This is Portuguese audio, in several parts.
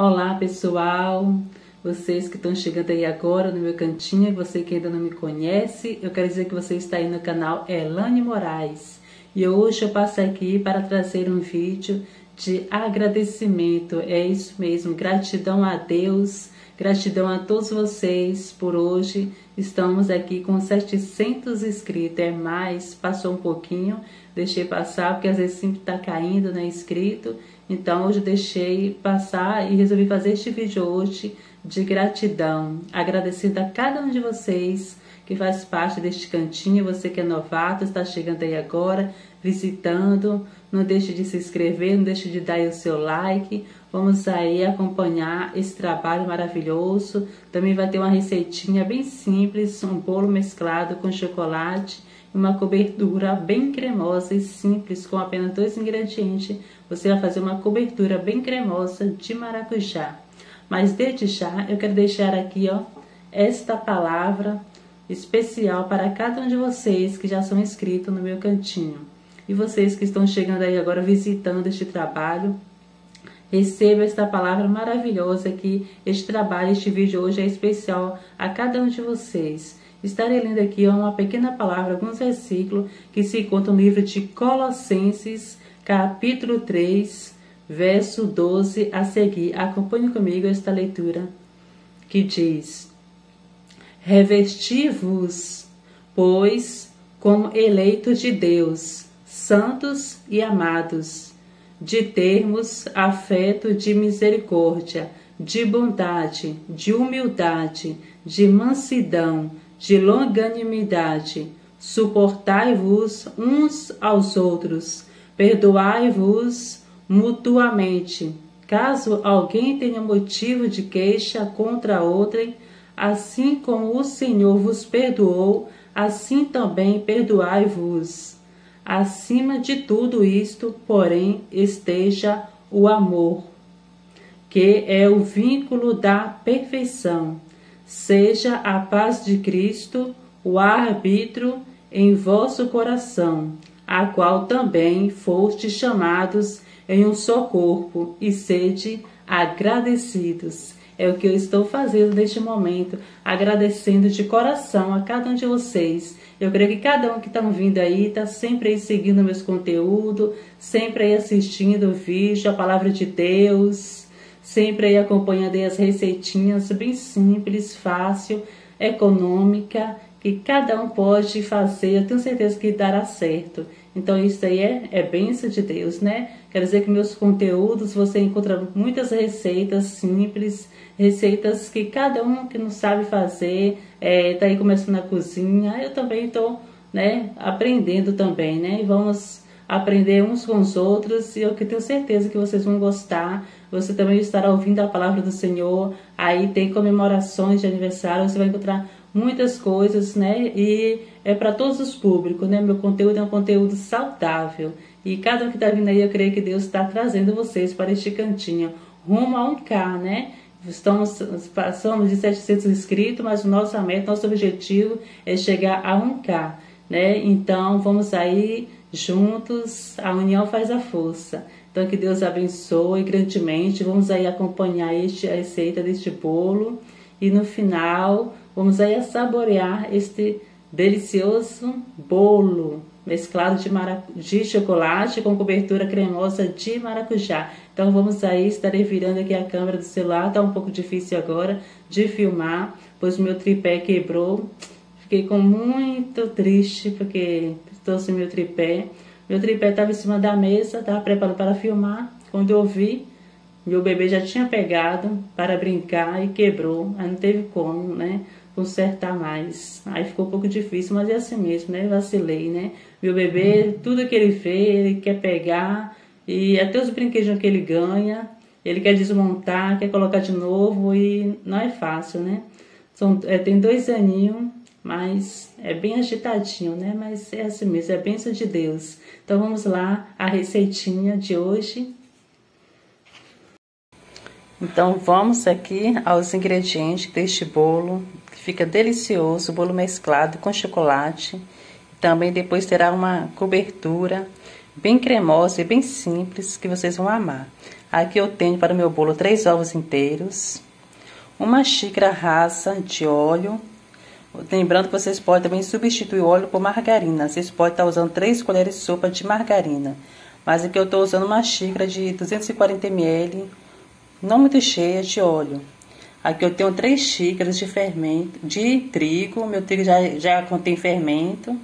Olá pessoal, vocês que estão chegando aí agora no meu cantinho, você que ainda não me conhece, eu quero dizer que você está aí no canal Elane Moraes. E hoje eu passo aqui para trazer um vídeo de agradecimento, é isso mesmo, gratidão a Deus, gratidão a todos vocês por hoje, estamos aqui com 700 inscritos, é mais, passou um pouquinho, deixei passar porque às vezes sempre está caindo, né, inscrito, então hoje deixei passar e resolvi fazer este vídeo hoje de gratidão, agradecendo a cada um de vocês que faz parte deste cantinho, você que é novato, está chegando aí agora, visitando, não deixe de se inscrever, não deixe de dar o seu like, vamos aí acompanhar esse trabalho maravilhoso, também vai ter uma receitinha bem simples, um bolo mesclado com chocolate, uma cobertura bem cremosa e simples com apenas dois ingredientes, você vai fazer uma cobertura bem cremosa de maracujá. Mas desde já eu quero deixar aqui, ó, esta palavra especial para cada um de vocês que já são inscritos no meu cantinho. E vocês que estão chegando aí agora visitando este trabalho, receba esta palavra maravilhosa que este trabalho, este vídeo hoje é especial a cada um de vocês. Estarei lendo aqui uma pequena palavra, alguns versículos que se encontram no livro de Colossenses, capítulo 3, verso 12 a seguir. Acompanhe comigo esta leitura que diz: Revesti-vos, pois, como eleitos de Deus, santos e amados, de termos afeto de misericórdia, de bondade, de humildade, de mansidão, de longanimidade. Suportai-vos uns aos outros, perdoai-vos mutuamente. Caso alguém tenha motivo de queixa contra outrem, assim como o Senhor vos perdoou, assim também perdoai-vos. Acima de tudo isto, porém, esteja o amor, que é o vínculo da perfeição. Seja a paz de Cristo o arbítrio em vosso coração, a qual também foste chamados em um só corpo, e sede agradecidos. É o que eu estou fazendo neste momento, agradecendo de coração a cada um de vocês. Eu creio que cada um que está vindo aí está sempre aí seguindo meus conteúdos, sempre aí assistindo o vídeo, a palavra de Deus, sempre aí acompanhando aí as receitinhas bem simples, fácil, econômica que cada um pode fazer, eu tenho certeza que dará certo. Então isso aí é, é bênção de Deus, né? Quer dizer que meus conteúdos você encontra muitas receitas simples, receitas que cada um que não sabe fazer, é, tá aí começando na cozinha, eu também estou né, aprendendo também, né? E vamos aprender uns com os outros e eu que tenho certeza que vocês vão gostar. Você também estará ouvindo a palavra do Senhor. Aí tem comemorações de aniversário, você vai encontrar muitas coisas, né? E é para todos os públicos, né? Meu conteúdo é um conteúdo saudável. E cada um que está vindo aí, eu creio que Deus está trazendo vocês para este cantinho, rumo a um K, né? Estamos, passamos de 700 inscritos, mas nosso meta, nosso objetivo é chegar a 1K, né? Então, vamos aí juntos, a união faz a força. Então, que Deus abençoe grandemente. Vamos aí acompanhar este, a receita deste bolo. E no final, Vamos aí a saborear este delicioso bolo mesclado de, de chocolate com cobertura cremosa de maracujá. Então vamos aí, estarei virando aqui a câmera do celular, tá um pouco difícil agora de filmar, pois meu tripé quebrou. Fiquei com muito triste porque trouxe meu tripé. Meu tripé estava em cima da mesa, estava preparado para filmar. Quando eu vi, meu bebê já tinha pegado para brincar e quebrou. Aí não teve como, né? Consertar mais. Aí ficou um pouco difícil, mas é assim mesmo, né? Vacilei, né? Meu bebê, tudo que ele fez, ele quer pegar e até os brinquedos que ele ganha, ele quer desmontar, quer colocar de novo e não é fácil, né? São, é, tem dois aninhos, mas é bem agitadinho, né? Mas é assim mesmo, é bênção de Deus. Então vamos lá, a receitinha de hoje. Então vamos aqui aos ingredientes deste bolo Fica delicioso, bolo mesclado com chocolate. Também depois terá uma cobertura bem cremosa e bem simples que vocês vão amar. Aqui eu tenho para o meu bolo três ovos inteiros, uma xícara rasa de óleo. Lembrando que vocês podem também substituir o óleo por margarina. Vocês podem estar usando três colheres de sopa de margarina. Mas aqui eu estou usando uma xícara de 240 ml, não muito cheia de óleo. Aqui eu tenho três xícaras de fermento, de trigo. Meu trigo já, já contém fermento.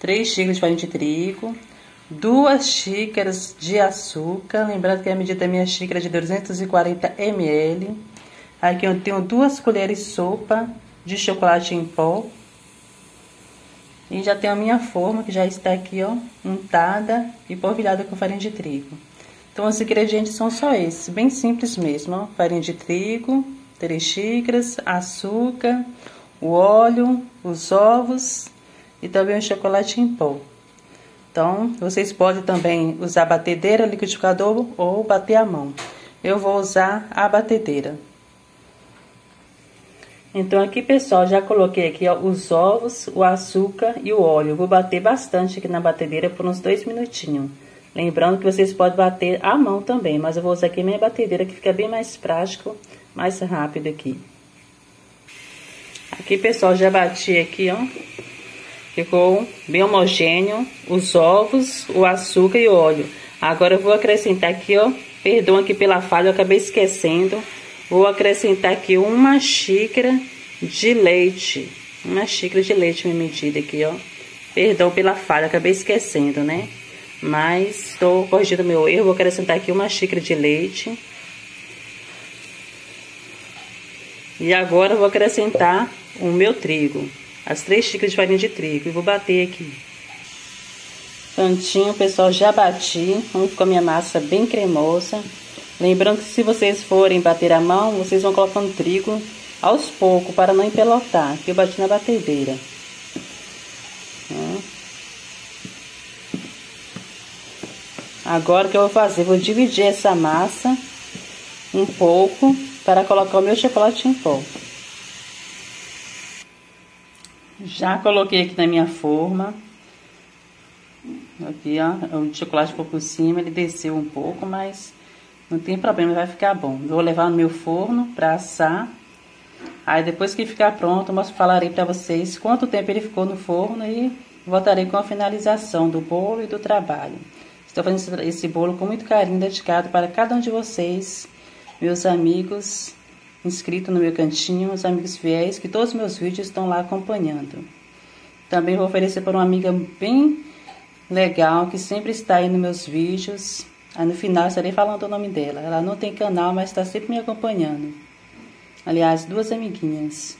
Três xícaras de farinha de trigo. Duas xícaras de açúcar. Lembrando que a medida da minha xícara é de 240 ml. Aqui eu tenho duas colheres de sopa de chocolate em pó. E já tenho a minha forma, que já está aqui, ó, untada e polvilhada com farinha de trigo. Então, os ingredientes são só esses, bem simples mesmo, ó. Farinha de trigo, 3 xícaras, açúcar, o óleo, os ovos e também o chocolate em pó. Então, vocês podem também usar batedeira, liquidificador ou bater a mão. Eu vou usar a batedeira. Então aqui, pessoal, já coloquei aqui ó, os ovos, o açúcar e o óleo. vou bater bastante aqui na batedeira por uns dois minutinhos. Lembrando que vocês podem bater a mão também, mas eu vou usar aqui minha batedeira que fica bem mais prático, mais rápido aqui. Aqui, pessoal, já bati aqui, ó. Ficou bem homogêneo os ovos, o açúcar e o óleo. Agora eu vou acrescentar aqui, ó, perdão aqui pela falha, eu acabei esquecendo Vou acrescentar aqui uma xícara de leite. Uma xícara de leite, minha medida aqui, ó. Perdão pela falha, acabei esquecendo, né? Mas estou corrigindo meu erro. Vou acrescentar aqui uma xícara de leite. E agora vou acrescentar o meu trigo. As três xícaras de farinha de trigo. E vou bater aqui. Prontinho, pessoal, já bati. Vamos a minha massa bem cremosa. Lembrando que se vocês forem bater a mão, vocês vão colocando trigo aos poucos, para não empelotar, que eu bati na batedeira. Agora o que eu vou fazer? Vou dividir essa massa um pouco para colocar o meu chocolate em pó. Já coloquei aqui na minha forma. Aqui, ó, o chocolate ficou por cima, ele desceu um pouco, mas não tem problema, vai ficar bom. Vou levar no meu forno para assar. Aí depois que ficar pronto, eu falarei para vocês quanto tempo ele ficou no forno e voltarei com a finalização do bolo e do trabalho. Estou fazendo esse bolo com muito carinho, dedicado para cada um de vocês, meus amigos inscritos no meu cantinho, os amigos fiéis, que todos os meus vídeos estão lá acompanhando. Também vou oferecer para uma amiga bem legal, que sempre está aí nos meus vídeos, Aí no final estarei falando o nome dela. Ela não tem canal, mas está sempre me acompanhando. Aliás, duas amiguinhas.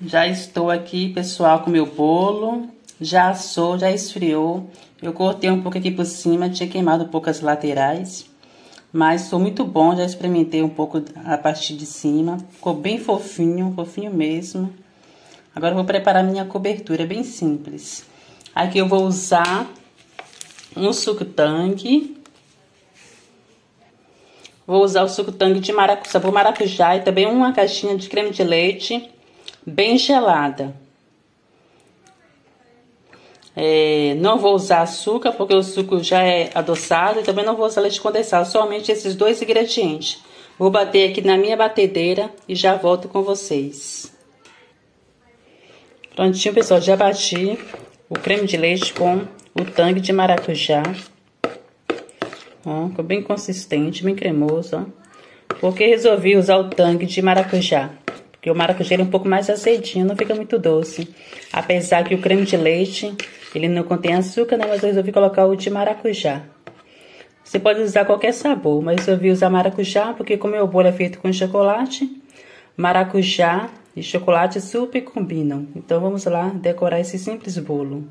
Já estou aqui, pessoal, com meu bolo. Já assou, já esfriou. Eu cortei um pouco aqui por cima, tinha queimado um pouco as laterais. Mas ficou muito bom, já experimentei um pouco a partir de cima. Ficou bem fofinho, fofinho mesmo. Agora eu vou preparar minha cobertura, bem simples. Aqui eu vou usar um suco tangue. Vou usar o suco tangue de maracujá, sabor maracujá e também uma caixinha de creme de leite bem gelada. É, não vou usar açúcar porque o suco já é adoçado e também não vou usar leite condensado, somente esses dois ingredientes. Vou bater aqui na minha batedeira e já volto com vocês. Prontinho, pessoal, já bati o creme de leite com o tangue de maracujá. Ó, ficou bem consistente, bem cremoso, ó. Porque resolvi usar o tangue de maracujá. Porque o maracujá é um pouco mais azedinho, não fica muito doce. Apesar que o creme de leite, ele não contém açúcar, né? Mas eu resolvi colocar o de maracujá. Você pode usar qualquer sabor, mas eu resolvi usar maracujá porque como meu bolo é feito com chocolate, maracujá e chocolate super combinam. Então vamos lá decorar esse simples bolo.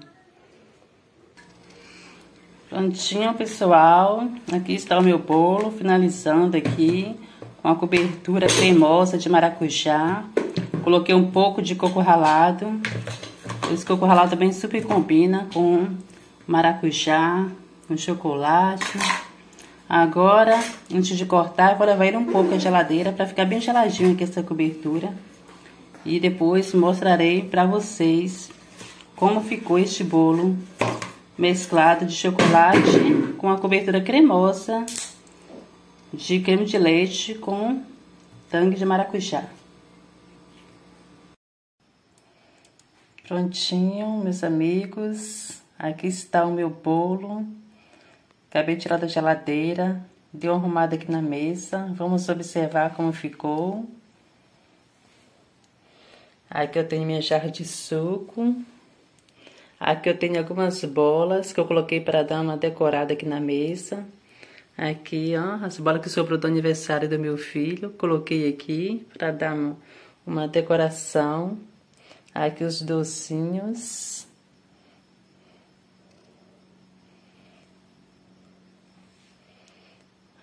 Prontinho, pessoal. Aqui está o meu bolo, finalizando aqui com a cobertura cremosa de maracujá. Coloquei um pouco de coco ralado. Esse coco ralado também super combina com maracujá, com chocolate. Agora, antes de cortar, eu vou levar ele um pouco à geladeira para ficar bem geladinho aqui essa cobertura. E depois mostrarei para vocês como ficou este bolo mesclado de chocolate com a cobertura cremosa de creme de leite com tangue de maracujá. Prontinho, meus amigos. Aqui está o meu bolo. Acabei de tirar da geladeira. Dei uma arrumada aqui na mesa. Vamos observar como ficou. Aqui eu tenho minha jarra de suco. Aqui eu tenho algumas bolas que eu coloquei para dar uma decorada aqui na mesa. Aqui, ó, as bolas que sobrou do aniversário do meu filho. Coloquei aqui para dar uma, uma decoração. Aqui os docinhos.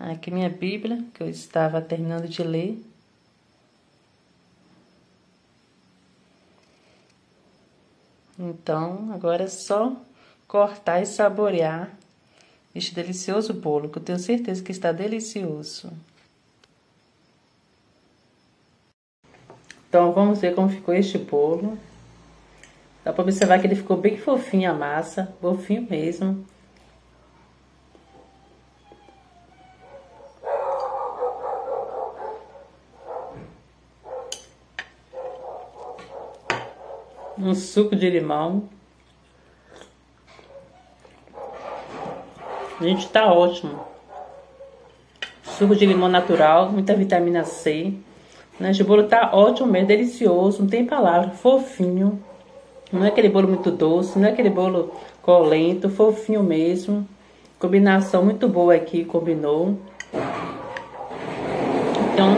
Aqui minha Bíblia, que eu estava terminando de ler. Então, agora é só cortar e saborear este delicioso bolo, que eu tenho certeza que está delicioso. Então, vamos ver como ficou este bolo. Dá para observar que ele ficou bem fofinho a massa, fofinho mesmo. um suco de limão. Gente, tá ótimo. Suco de limão natural, muita vitamina C. Né? Bolo tá ótimo mesmo, delicioso, não tem palavra, fofinho. Não é aquele bolo muito doce, não é aquele bolo colento, fofinho mesmo. Combinação muito boa aqui, combinou. Então,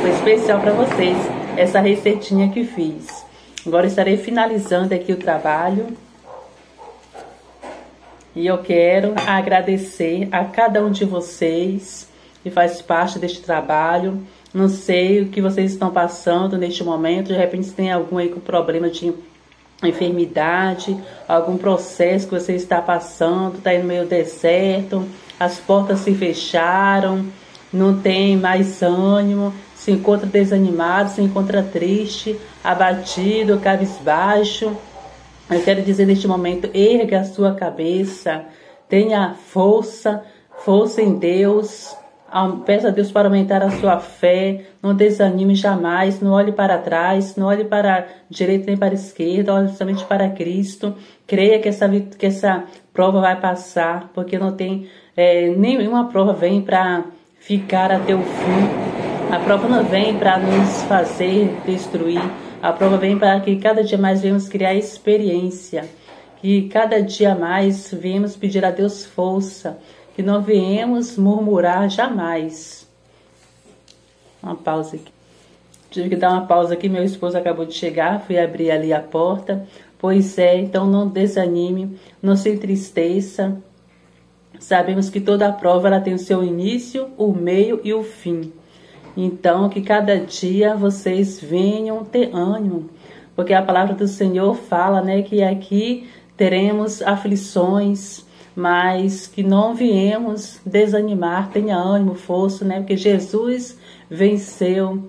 foi especial para vocês essa receitinha que fiz. Agora estarei finalizando aqui o trabalho. E eu quero agradecer a cada um de vocês que faz parte deste trabalho. Não sei o que vocês estão passando neste momento. De repente tem algum aí com problema de enfermidade, algum processo que você está passando, está aí no meio deserto, as portas se fecharam, não tem mais ânimo se encontra desanimado, se encontra triste, abatido, cabisbaixo. Eu quero dizer neste momento, erga a sua cabeça, tenha força, força em Deus. Peça a Deus para aumentar a sua fé. Não desanime jamais. Não olhe para trás. Não olhe para a direita nem para a esquerda. Olhe somente para Cristo. Creia que essa, que essa prova vai passar. Porque não tem é, nenhuma prova vem para ficar até o fim. A prova não vem para nos fazer destruir, a prova vem para que cada dia mais venhamos criar experiência, que cada dia mais venhamos pedir a Deus força, que não venhamos murmurar jamais. Uma pausa aqui. Tive que dar uma pausa aqui, meu esposo acabou de chegar, fui abrir ali a porta. Pois é, então não desanime, não se entristeça. Sabemos que toda prova ela tem o seu início, o meio e o fim. Então, que cada dia vocês venham ter ânimo, porque a palavra do Senhor fala, né, que aqui teremos aflições, mas que não viemos desanimar, tenha ânimo, força, né, porque Jesus venceu.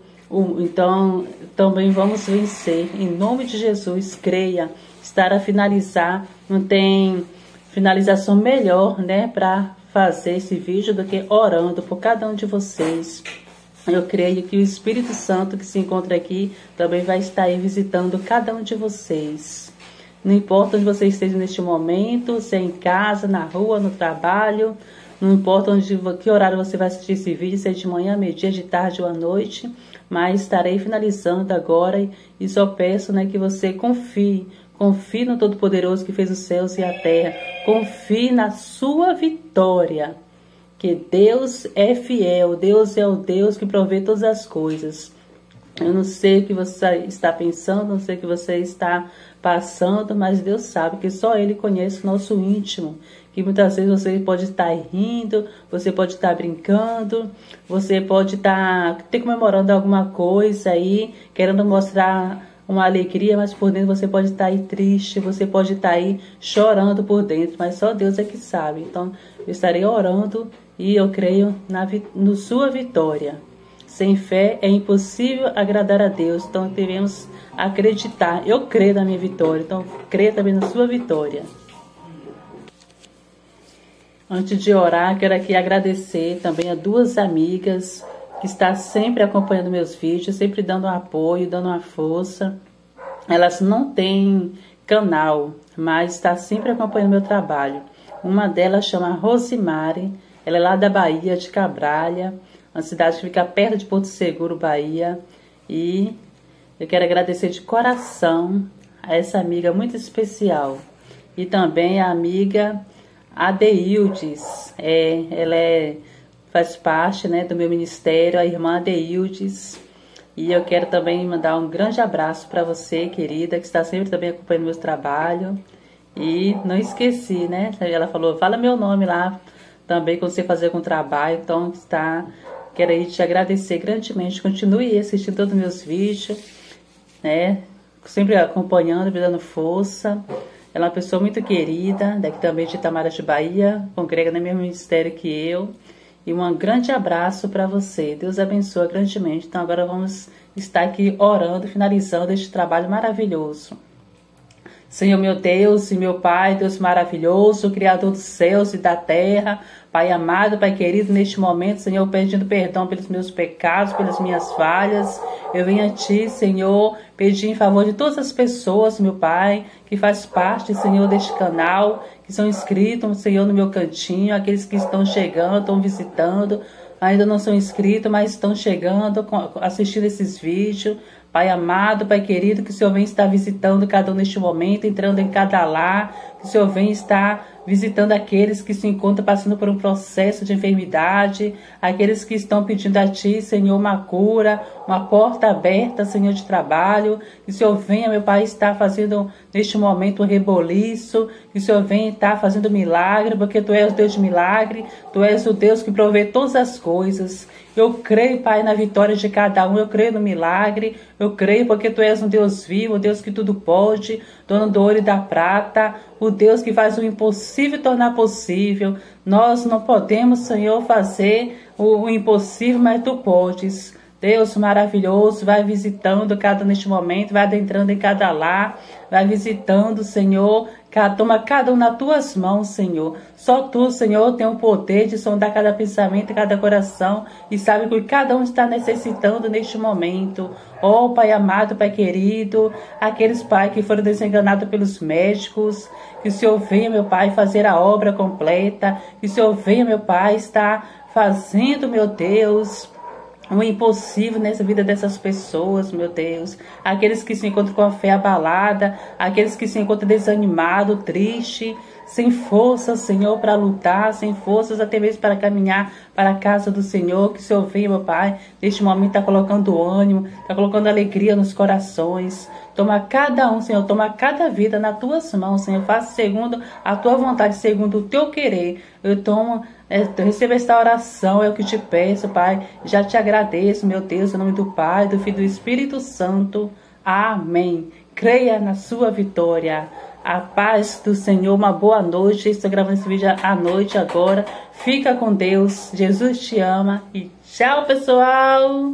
Então, também vamos vencer. Em nome de Jesus, creia. Estar a finalizar, não tem finalização melhor, né, para fazer esse vídeo do que orando por cada um de vocês. Eu creio que o Espírito Santo que se encontra aqui também vai estar aí visitando cada um de vocês. Não importa onde você esteja neste momento, se é em casa, na rua, no trabalho, não importa onde, que horário você vai assistir esse vídeo, se é de manhã, meio-dia, de tarde ou à noite, mas estarei finalizando agora e só peço né, que você confie, confie no Todo-Poderoso que fez os céus e a terra, confie na sua vitória que Deus é fiel, Deus é o Deus que provê todas as coisas. Eu não sei o que você está pensando, não sei o que você está passando, mas Deus sabe que só Ele conhece o nosso íntimo. Que muitas vezes você pode estar rindo, você pode estar brincando, você pode estar ter comemorando alguma coisa aí, querendo mostrar uma alegria, mas por dentro você pode estar aí triste, você pode estar aí chorando por dentro, mas só Deus é que sabe. Então, eu estarei orando e eu creio na no sua vitória. Sem fé é impossível agradar a Deus, então devemos acreditar. Eu creio na minha vitória, então creia também na sua vitória. Antes de orar, quero aqui agradecer também a duas amigas que estão sempre acompanhando meus vídeos, sempre dando um apoio, dando uma força. Elas não têm canal, mas está sempre acompanhando meu trabalho. Uma delas chama Rosimari, ela é lá da Bahia, de Cabralha, uma cidade que fica perto de Porto Seguro, Bahia. E eu quero agradecer de coração a essa amiga muito especial. E também a amiga Adeildes, é, ela é, faz parte né, do meu ministério, a irmã Adeildes. E eu quero também mandar um grande abraço para você, querida, que está sempre também acompanhando meu trabalho. E não esqueci, né? Ela falou, fala meu nome lá também quando você fazer o trabalho. Então, está, quero aí te agradecer grandemente. Continue assistindo todos os meus vídeos, né? Sempre acompanhando, me dando força. Ela é uma pessoa muito querida, daqui também de Itamara de Bahia, congrega no mesmo ministério que eu. E um grande abraço para você. Deus abençoe grandemente. Então agora vamos estar aqui orando, finalizando este trabalho maravilhoso. Senhor meu Deus e meu Pai, Deus maravilhoso, Criador dos céus e da terra, Pai amado, Pai querido, neste momento, Senhor, pedindo perdão pelos meus pecados, pelas minhas falhas, eu venho a Ti, Senhor, pedir em favor de todas as pessoas, meu Pai, que faz parte, Senhor, deste canal, que são inscritos, Senhor, no meu cantinho, aqueles que estão chegando, estão visitando, ainda não são inscritos, mas estão chegando, assistindo esses vídeos. Pai amado, Pai querido, que o Senhor vem estar visitando cada um neste momento, entrando em cada lar, que o Senhor vem estar visitando aqueles que se encontram passando por um processo de enfermidade, aqueles que estão pedindo a Ti, Senhor, uma cura, uma porta aberta, Senhor, de trabalho, que o Senhor venha, meu Pai, estar fazendo neste momento um reboliço, que o Senhor venha estar fazendo milagre, porque Tu és o Deus de milagre, Tu és o Deus que provê todas as coisas. Eu creio, Pai, na vitória de cada um. Eu creio no milagre. Eu creio porque Tu és um Deus vivo, um Deus que tudo pode, dono do ouro e da prata, o Deus que faz o impossível tornar possível. Nós não podemos, Senhor, fazer o impossível, mas Tu podes. Deus maravilhoso, vai visitando cada neste momento, vai adentrando em cada lar, vai visitando, Senhor, toma cada um nas tuas mãos, Senhor. Só tu, Senhor, tem o poder de sondar cada pensamento cada coração e sabe o que cada um está necessitando neste momento. Oh, Pai amado, Pai querido, aqueles, Pai, que foram desenganados pelos médicos, que o Senhor venha, meu Pai, fazer a obra completa, que o Senhor venha, meu Pai, estar fazendo, meu Deus, o impossível nessa vida dessas pessoas, meu Deus. Aqueles que se encontram com a fé abalada, aqueles que se encontram desanimado, triste, sem forças, Senhor, para lutar, sem forças até mesmo para caminhar para a casa do Senhor. Que o Senhor venha, meu Pai, neste momento está colocando ânimo, está colocando alegria nos corações. Toma cada um, Senhor, toma cada vida nas tuas mãos, Senhor. Faça segundo a tua vontade, segundo o teu querer. Eu tomo, é, receba esta oração, é o que te peço, Pai. Já te agradeço, meu Deus, em nome do Pai, do Filho e do Espírito Santo. Amém. Creia na sua vitória. A paz do Senhor, uma boa noite. Estou gravando esse vídeo à noite agora. Fica com Deus. Jesus te ama e tchau, pessoal!